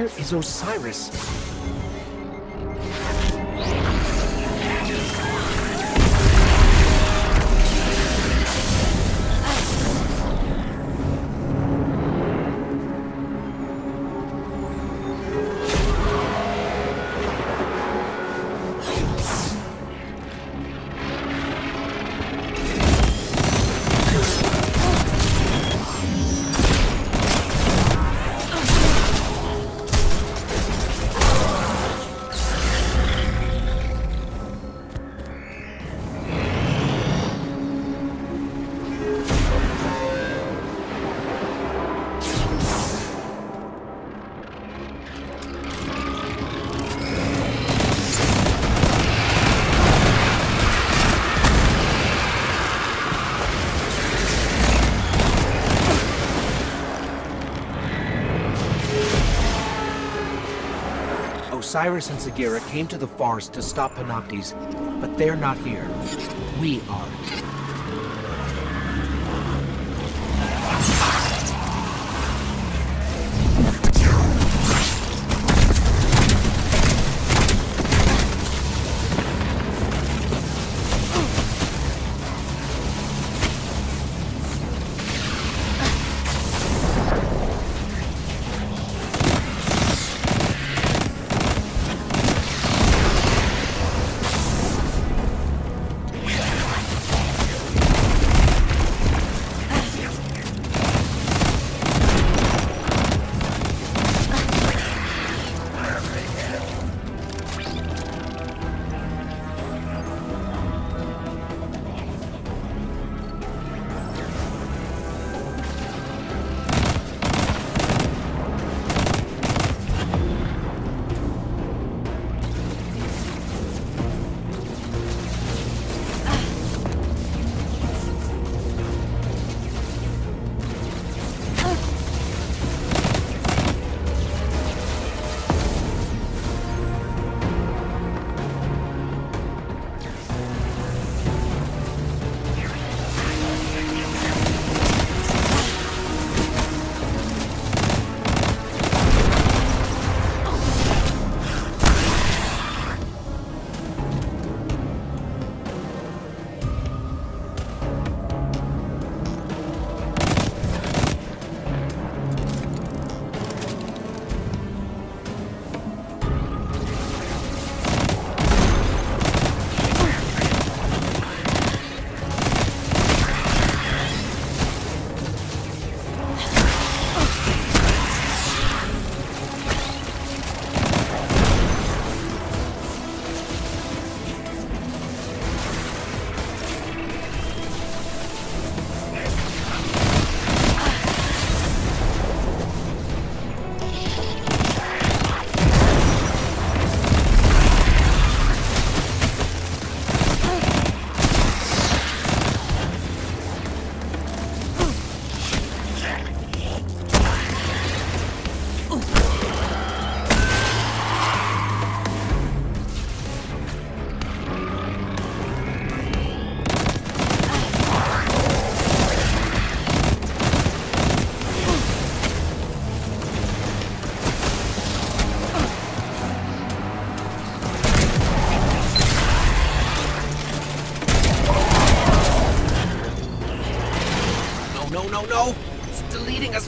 Where is Osiris? Osiris and Sagira came to the forest to stop Panoptes, but they're not here. We are.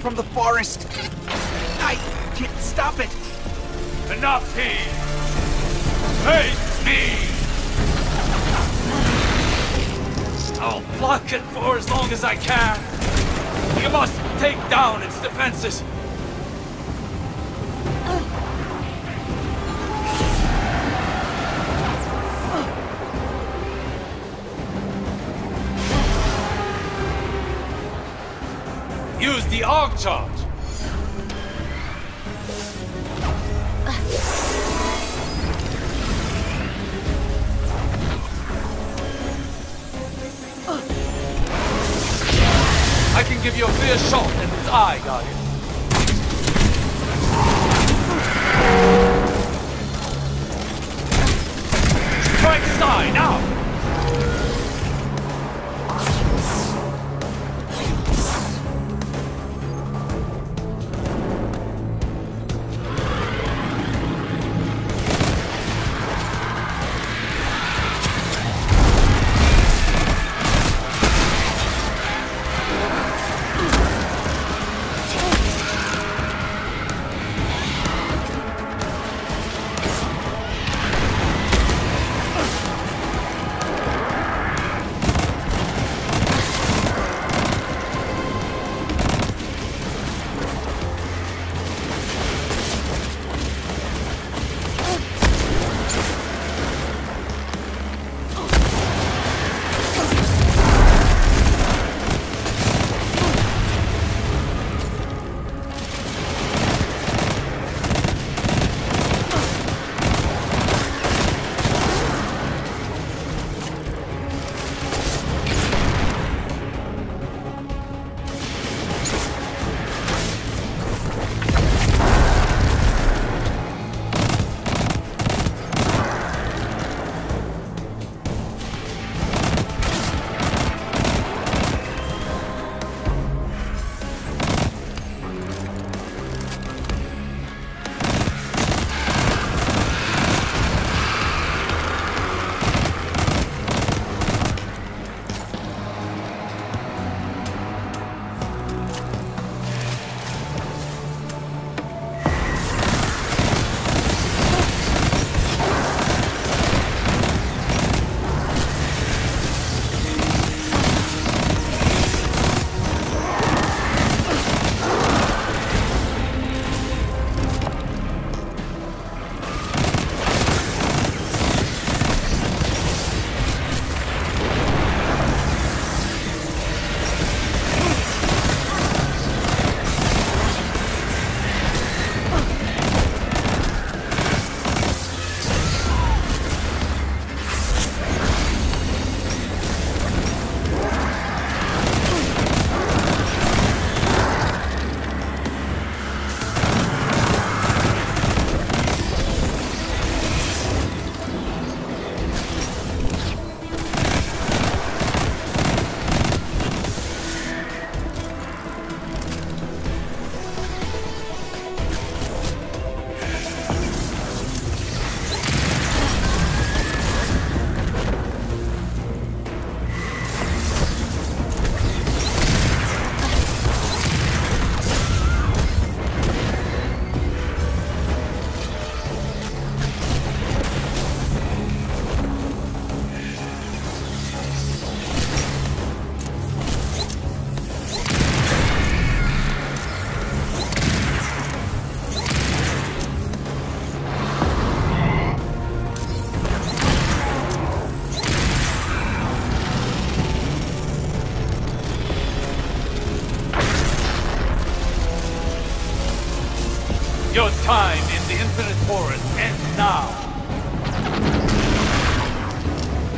From the forest! I can't stop it! Enough! Face me! I'll block it for as long as I can. You must take down its defenses. Arc charge. I can give you a clear shot in its eye, Guardian. Strike his eye, now!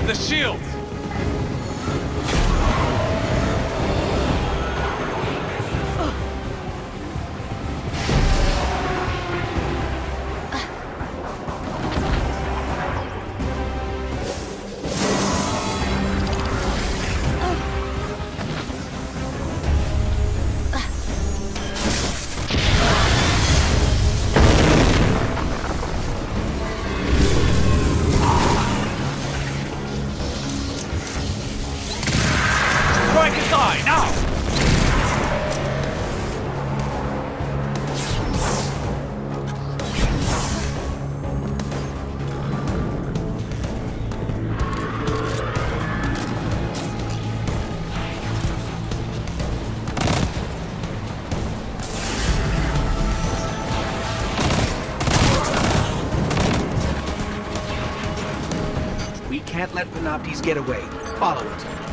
The shield! Can't let Panoptes get away. Follow it.